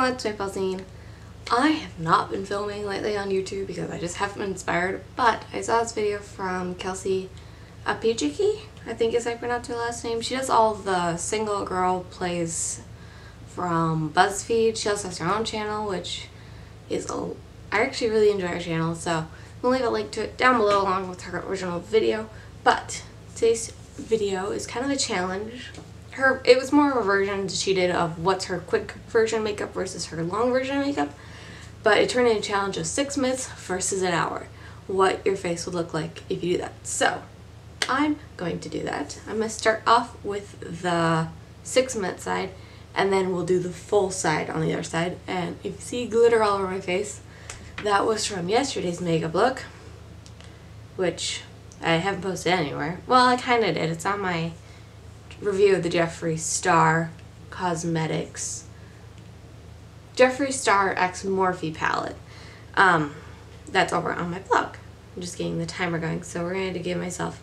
everyone, it's Maple I have not been filming lately on YouTube because I just haven't been inspired, but I saw this video from Kelsey Impicciche, I think is how I pronounce her last name. She does all the single girl plays from BuzzFeed. She also has her own channel, which is, a, I actually really enjoy her channel, so we'll leave a link to it down below along with her original video. But today's video is kind of a challenge her it was more of a version she did of what's her quick version makeup versus her long version makeup. But it turned into a challenge of six minutes versus an hour what your face would look like if you do that. So I'm going to do that. I'm to start off with the six minute side and then we'll do the full side on the other side. And if you see glitter all over my face that was from yesterday's makeup look which I haven't posted anywhere. Well I kind of did. It's on my review of the Jeffree Star Cosmetics Jeffree Star X Morphe palette. Um, that's over on my blog. I'm just getting the timer going. So we're going to give myself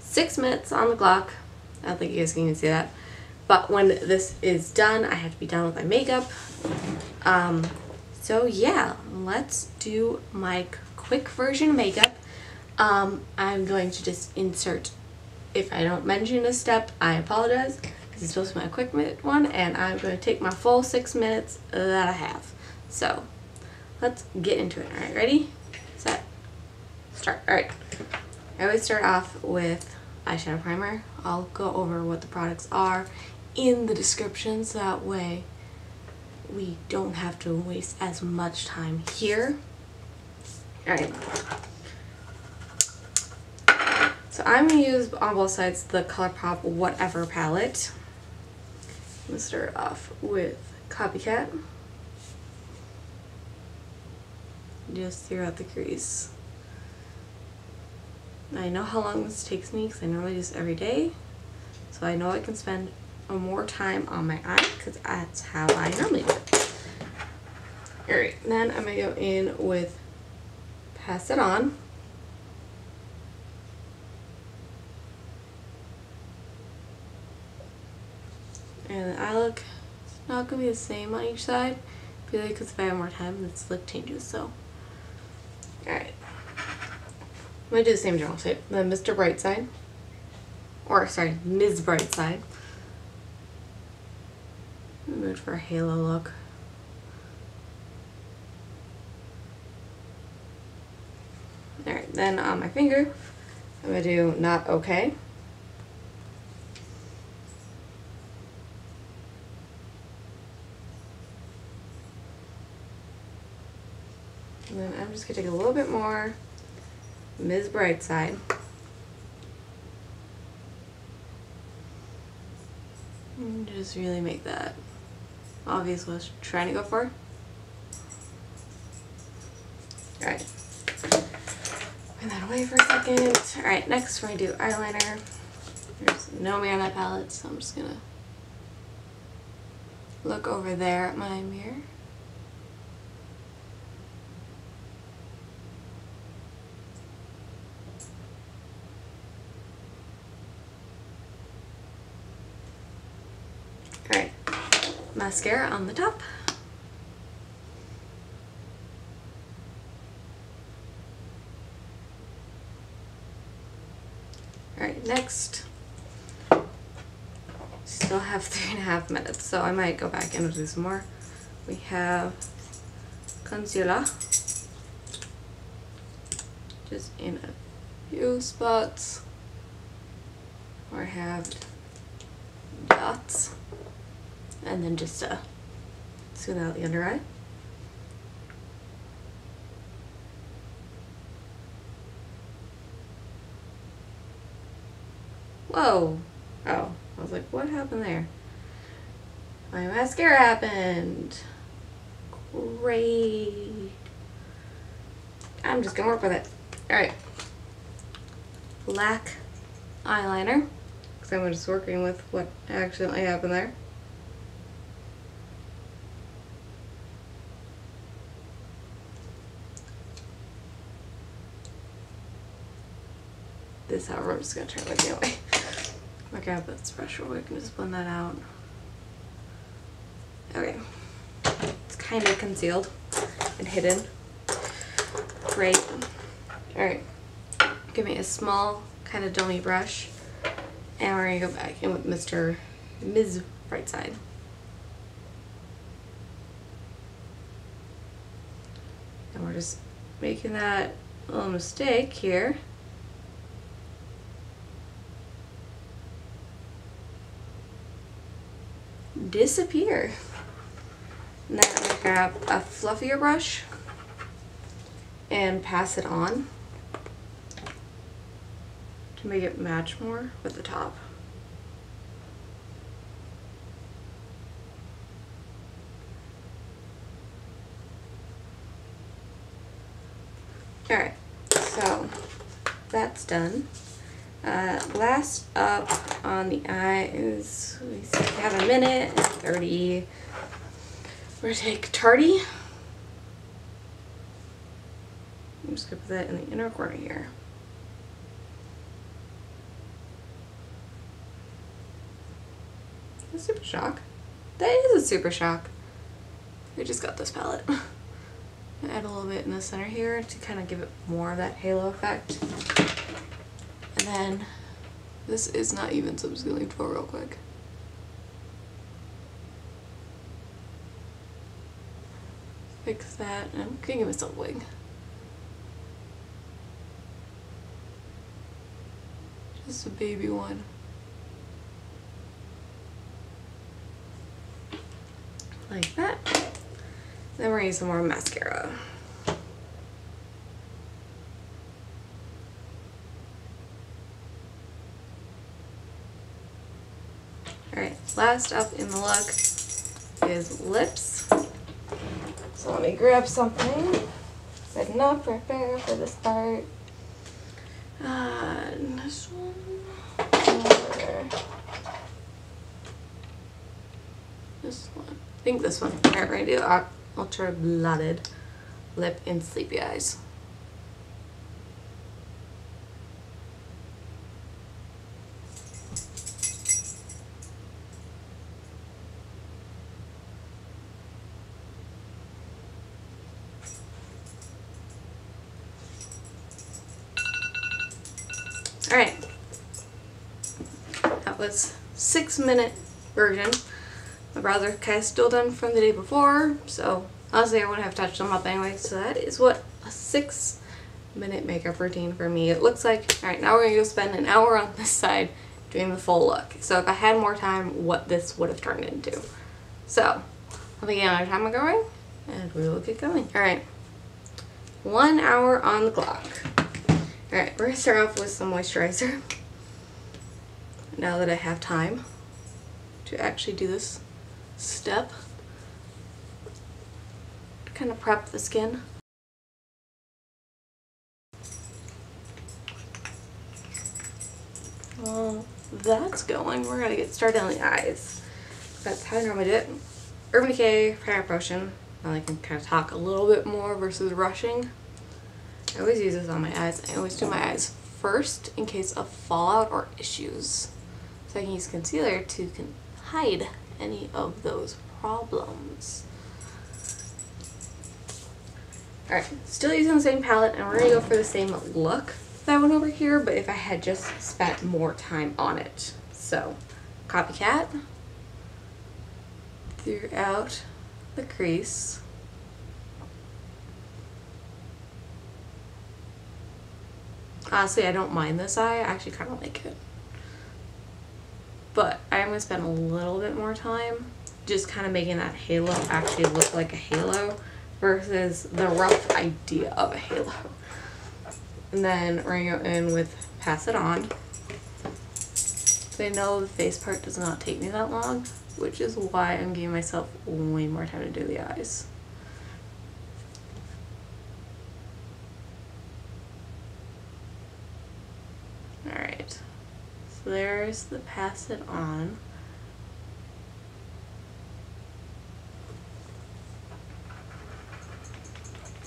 six minutes on the clock. I don't think you guys can even see that. But when this is done, I have to be done with my makeup. Um, so yeah, let's do my quick version makeup. Um, I'm going to just insert if I don't mention a step, I apologize. This is supposed to be my quick minute one, and I'm going to take my full six minutes that I have. So, let's get into it. Alright, ready? Set. Start. Alright. I always start off with eyeshadow primer. I'll go over what the products are in the description so that way we don't have to waste as much time here. Alright. So I'm going to use on both sides the ColourPop Whatever palette. I'm going to start off with Copycat. Just throughout the crease. I know how long this takes me because I normally do this every day. So I know I can spend more time on my eye because that's how I normally do it. Alright, then I'm going to go in with Pass It On. And the eye look is not going to be the same on each side. Purely because if I have more time, the look changes. So, alright. I'm going to do the same general shape. Then Mr. Brightside. Or, sorry, Ms. Brightside. I'm for a halo look. Alright, then on my finger, I'm going to do Not Okay. And then I'm just going to take a little bit more Ms. Brightside. And just really make that obvious what I was trying to go for. Alright. Put that away for a second. Alright, next we're going to do eyeliner. There's no me on my palette, so I'm just going to look over there at my mirror. Mascara on the top. Alright, next. Still have three and a half minutes, so I might go back and do some more. We have concealer. Just in a few spots. Or have dots and then just uh, smooth out the under eye. Whoa. Oh, I was like, what happened there? My mascara happened. Great. I'm just gonna work with it. Alright. Black eyeliner. Because I'm just working with what accidentally happened there. However I'm just gonna turn it anyway. I grab this brush real and just blend that out. Okay. It's kind of concealed and hidden. Great. Alright. Give me a small kind of dummy brush. And we're going to go back in with Mr. Ms. Brightside. And we're just making that little mistake here. Disappear. Then I'm going to grab a fluffier brush and pass it on to make it match more with the top. Alright, so that's done. Uh, last up on the eye is, we have a minute, 30. We're gonna take Tardy. I'm just gonna put that in the inner corner here. A super shock. That is a super shock. I just got this palette. add a little bit in the center here to kind of give it more of that halo effect. And then this is not even, so for real quick. Fix that, and I'm gonna give myself a wing. Just a baby one. Like that. Then we're gonna use some more mascara. Alright, last up in the look is lips. So let me grab something. Did not prepare for this part. Uh, this one. this one. I think this one. Alright, we're gonna do ultra blotted lip in sleepy eyes. All right, that was six minute version. My brows are kind of still done from the day before, so honestly I wouldn't have touched them up anyway. So that is what a six minute makeup routine for me. It looks like, alright, now we're going to go spend an hour on this side doing the full look. So if I had more time, what this would have turned into. So, I'll begin our timer going, and we will get going. Alright, one hour on the clock. Alright, we're going to start off with some moisturizer. Now that I have time to actually do this step kind of prep the skin. Well, that's going. We're going to get started on the eyes. That's how I normally do it. Urban Decay Primer Potion. Now I can kind of talk a little bit more versus rushing. I always use this on my eyes. I always do my eyes first in case of fallout or issues. So I can use concealer to hide any of those problems. Alright, still using the same palette and we're going to go for the same look that one over here, but if I had just spent more time on it. So, Copycat throughout the crease. Honestly, I don't mind this eye. I actually kind of like it but I'm going to spend a little bit more time just kind of making that halo actually look like a halo versus the rough idea of a halo. And then we're going to go in with Pass It On. They know the face part does not take me that long, which is why I'm giving myself way more time to do the eyes. There's the pass it on.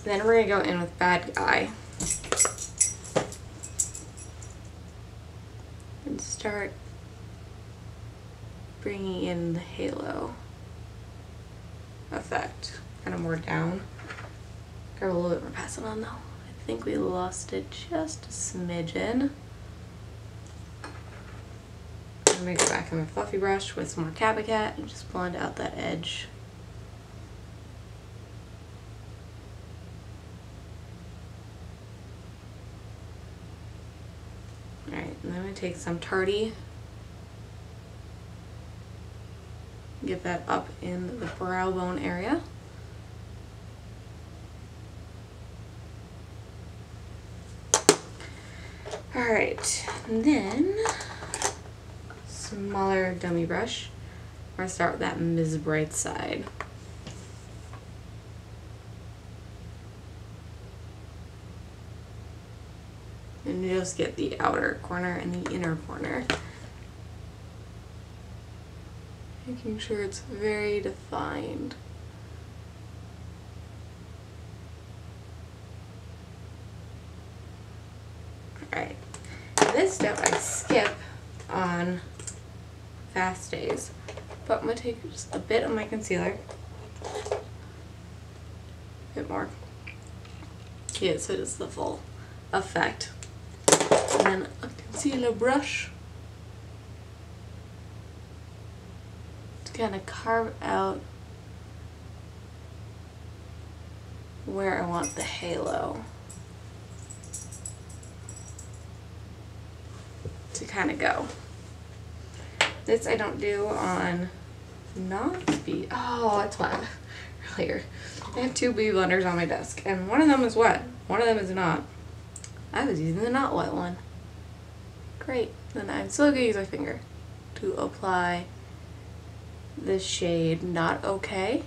Then we're going to go in with Bad Guy. And start bringing in the halo effect. kind of more down. Got a little bit more passing on though. I think we lost it just a smidgen. I'm gonna go back on my fluffy brush with some more Kat and just blend out that edge. Alright, and then I'm going to take some Tardy. Get that up in the brow bone area. Alright, then smaller dummy brush. We're gonna start with that Ms. Brightside. And you just get the outer corner and the inner corner. Making sure it's very defined. Alright, this step I skip on fast days. But I'm going to take just a bit of my concealer. A bit more. Yeah, so it is the full effect. And then a concealer brush. To kind of carve out where I want the halo. To kind of go. This I don't do on non-speed. Oh, that's why earlier. I have two beauty blenders on my desk, and one of them is wet. One of them is not. I was using the not wet one. Great. Then I'm still gonna use my finger to apply the shade Not Okay.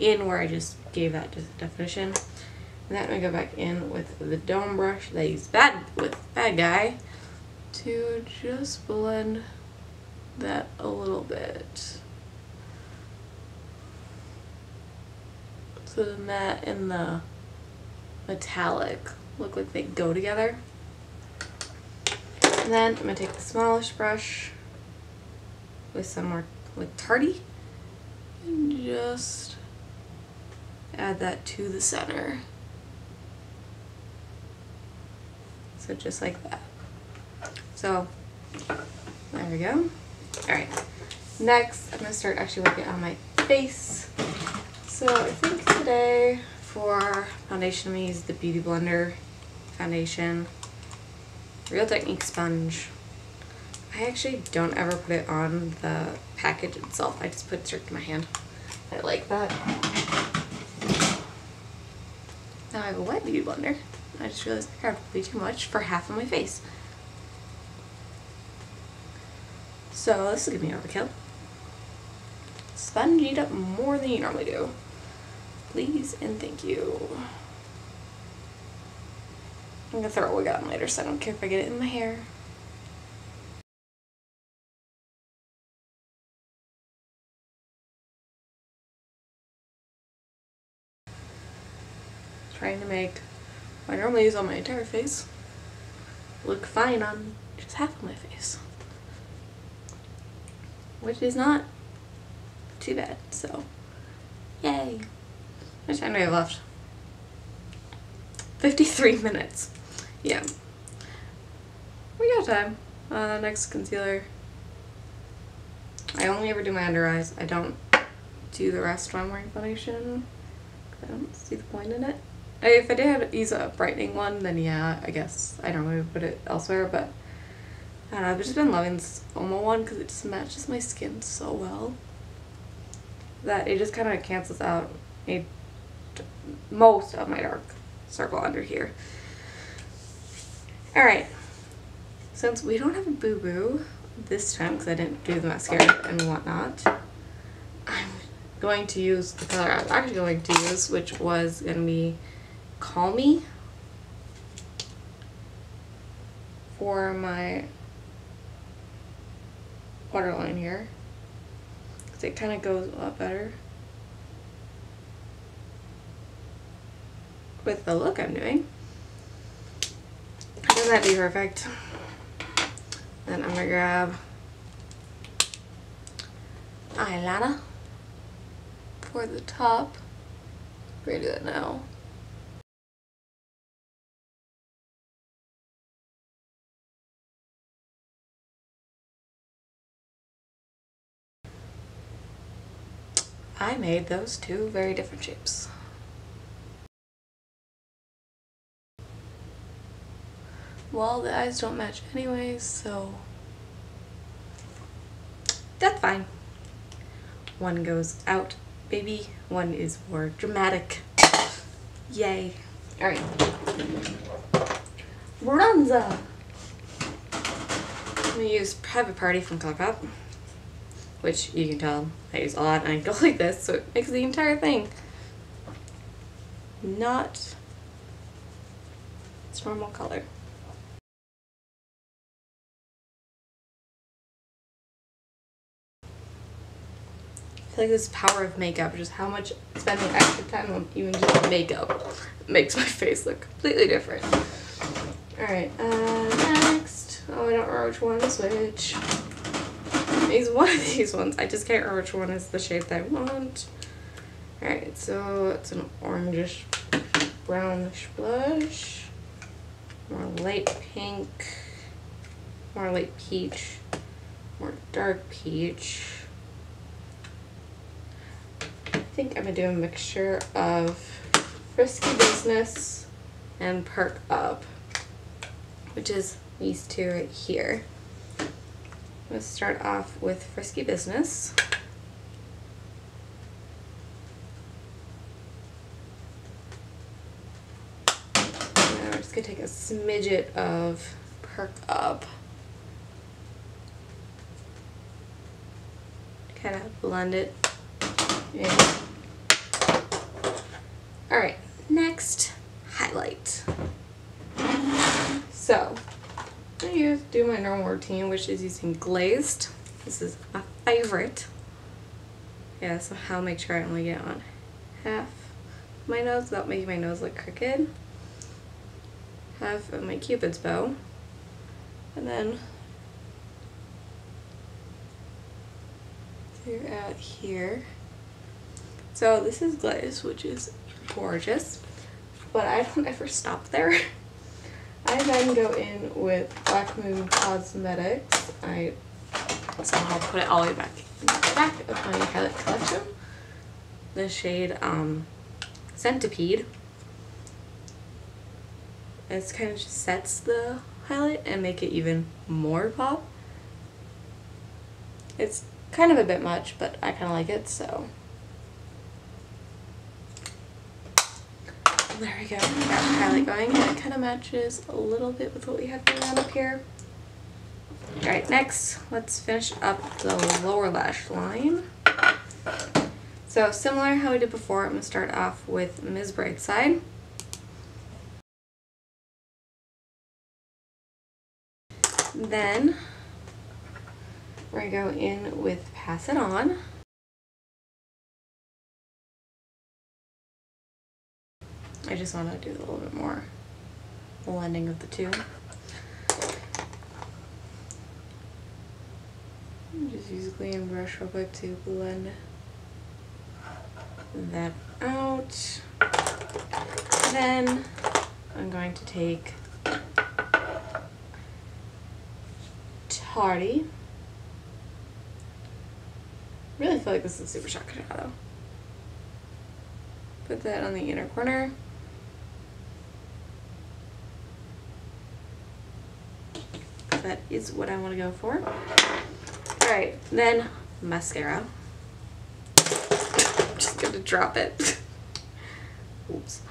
In where I just gave that definition. Then I go back in with the dome brush that I bad with bad guy to just blend that a little bit. So the matte and the metallic look like they go together. And then I'm gonna take the smallest brush with some more with tardy and just add that to the center. So just like that. So there we go. All right, next I'm gonna start actually working on my face. So I think today for foundation I'm gonna use the Beauty Blender foundation, Real Technique sponge. I actually don't ever put it on the package itself. I just put it straight to my hand. I like that. Now I have a wet Beauty Blender. I just realized I grabbed way too much for half of my face. So this is gonna be overkill. Sponge eat up more than you normally do. Please and thank you. I'm gonna throw a wig on later so I don't care if I get it in my hair. Trying to make I normally use on my entire face. Look fine on just half of my face. Which is not too bad, so yay. How much time do we have left? 53 minutes. Yeah. We got time. Uh, next concealer. I only ever do my under eyes. I don't do the rest when I'm wearing foundation. I don't see the point in it. If I did use a brightening one, then yeah, I guess. I don't know put it elsewhere, but I don't know, I've just been loving this UOMA one because it just matches my skin so well. That it just kind of cancels out a, most of my dark circle under here. Alright, since we don't have a boo-boo this time because I didn't do the mascara and whatnot, I'm going to use the color I was actually going to use, which was going to be Call Me for my waterline here because it kind of goes a lot better with the look I'm doing. Doesn't that be perfect? Then I'm gonna grab eyeliner for the top. We're gonna do that now. I made those two very different shapes. Well, the eyes don't match anyways, so that's fine. One goes out, baby. One is more dramatic. Yay. Alright. Bronzer. I'm going to use Private Party from ColourPop, which you can tell I use a lot and I go like this, so it makes the entire thing not its normal color. I feel like this power of makeup, just how much spending extra time on even just makeup makes my face look completely different. Alright, uh, next. Oh, I don't remember which one is which. Is one of these ones. I just can't remember which one is the shape that I want. Alright, so it's an orangish, brownish blush. More light pink. More light peach. More dark peach I think I'm gonna do a mixture of Frisky Business and Perk Up, which is these two right here. I'm gonna start off with Frisky Business. We're just gonna take a smidget of Perk Up. Kind of blend it in. Alright, next, highlight. So, I'm going to do my normal routine, which is using glazed. This is my favorite. Yeah, so I'll make sure I only get on half my nose without making my nose look crooked. Half of my cupid's bow. And then figure out here. So this is glaze, which is gorgeous. But I don't ever stop there. I then go in with Black Moon Cosmetics. I somehow put it all the way back in the back of my highlight collection. The shade um, Centipede. It kind of just sets the highlight and make it even more pop. It's kind of a bit much, but I kind of like it, so There we go. Got highlight going and it kind of matches a little bit with what we have going on up here. Alright, next, let's finish up the lower lash line. So similar how we did before, I'm going to start off with Ms. Brightside. Then we're going to go in with Pass It On. I just want to do a little bit more blending of the two. Just use a clean brush real quick to blend that out. Then I'm going to take Tardy. Really feel like this is super shock shadow. Put that on the inner corner. that is what I want to go for. Alright, then mascara. I'm just gonna drop it. Oops.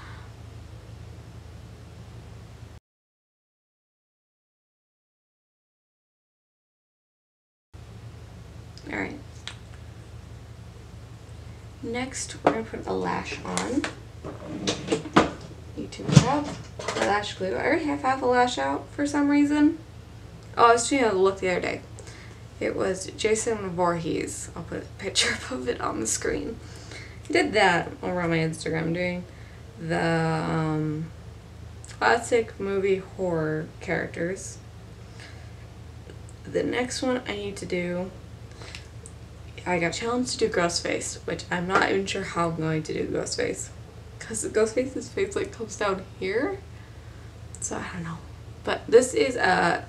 Alright. Next, we're to put a lash on. You two have the lash glue. I already have half a lash out for some reason. Oh, I was doing a look the other day. It was Jason Voorhees. I'll put a picture of it on the screen. He did that over on my Instagram doing the um, classic movie horror characters. The next one I need to do I got challenged to do ghost face, which I'm not even sure how I'm going to do ghost face. Because the ghost face's face like comes down here. So I don't know. But this is uh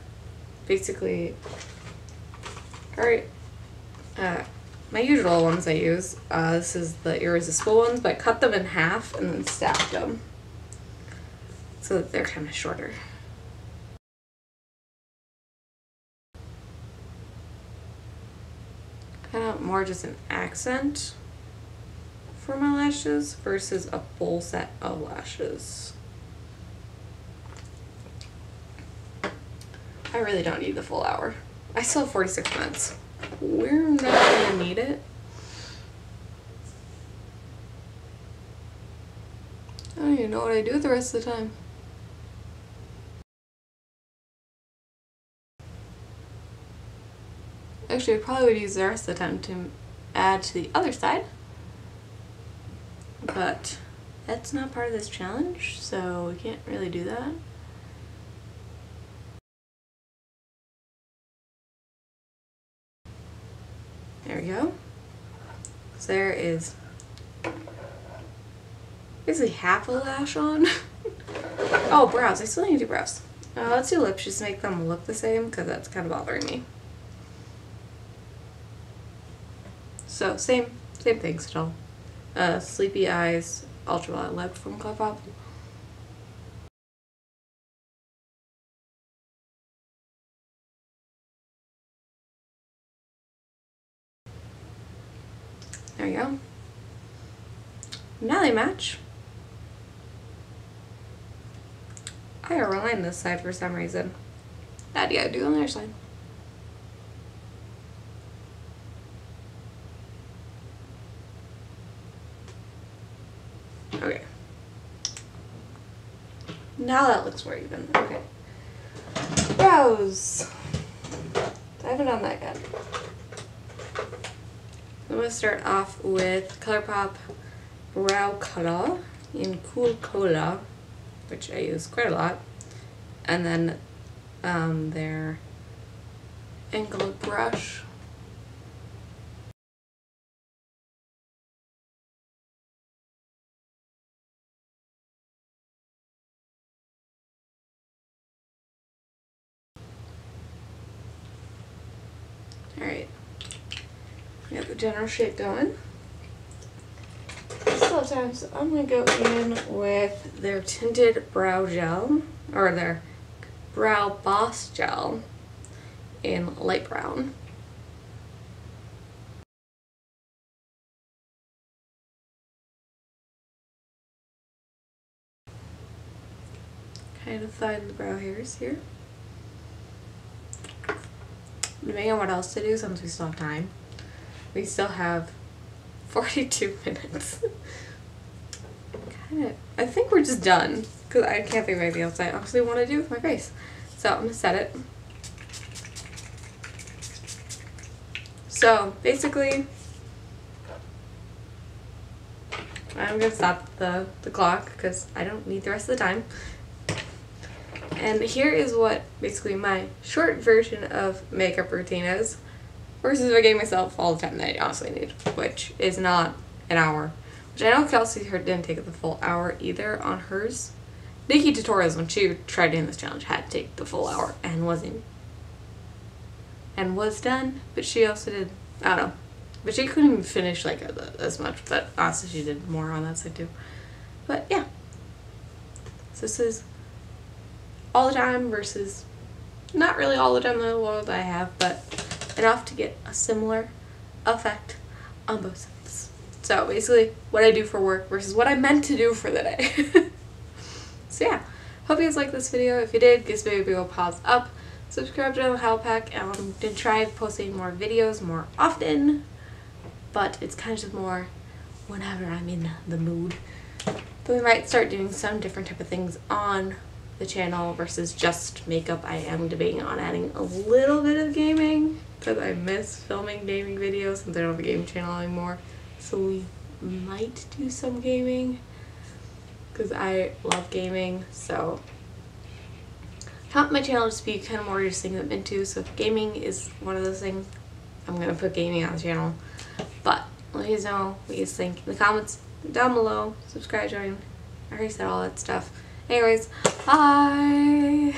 basically alright. Uh my usual ones I use. Uh, this is the irresistible ones, but I cut them in half and then stacked them. So that they're kind of shorter. kind of more just an accent for my lashes versus a full set of lashes. I really don't need the full hour. I still have 46 minutes. We're not gonna need it. I don't even know what I do the rest of the time. Actually, I probably would use the rest of the time to add to the other side. But that's not part of this challenge, so we can't really do that. There we go. There is basically half a lash on. oh, brows. I still need to do brows. Uh, let's do lips just make them look the same because that's kind of bothering me. So same same thing still. Uh, Sleepy Eyes Ultra Blotted Lip from ColourPop. There you go. Now they match. I aligned this side for some reason. That yeah, do on the other side. Okay. Now that looks more even. Okay. Brows. I haven't done that yet. I'm going to start off with ColourPop Brow Color in Cool Cola, which I use quite a lot. And then um, their angle brush Alright. We got the general shape going. Still have time, so I'm going to go in with their tinted brow gel, or their brow boss gel in light brown. Kind of find the brow hairs here depending on what else to do since we still have time. We still have 42 minutes. kind of, I think we're just done because I can't think of anything else I actually want to do with my face. So I'm going to set it. So basically, I'm going to stop the, the clock because I don't need the rest of the time. And here is what basically my short version of makeup routine is versus what I gave myself all the time that I honestly need, which is not an hour. Which I know Kelsey her didn't take the full hour either on hers. NikkieTutorials, when she tried doing this challenge, had to take the full hour and wasn't and was done, but she also did, I don't know, but she couldn't finish like as much, but honestly she did more on that side too. But yeah, so this is all the time versus not really all the time in the world I have, but enough to get a similar effect on both sides. So basically what I do for work versus what I meant to do for the day. so yeah, hope you guys liked this video. If you did, give this video a pause up. Subscribe to the Howlpack. I'm going to try posting more videos more often, but it's kind of just more whenever I'm in the mood. But we might start doing some different type of things on the channel versus just makeup. I am debating on adding a little bit of gaming because I miss filming gaming videos since I don't have a gaming channel anymore. So we might do some gaming because I love gaming. So I want my channel to be kind of more just thing I'm into. So if gaming is one of those things, I'm gonna put gaming on the channel. But let us know what you think in the comments down below. Subscribe, join. I already said all that stuff. Anyways, bye.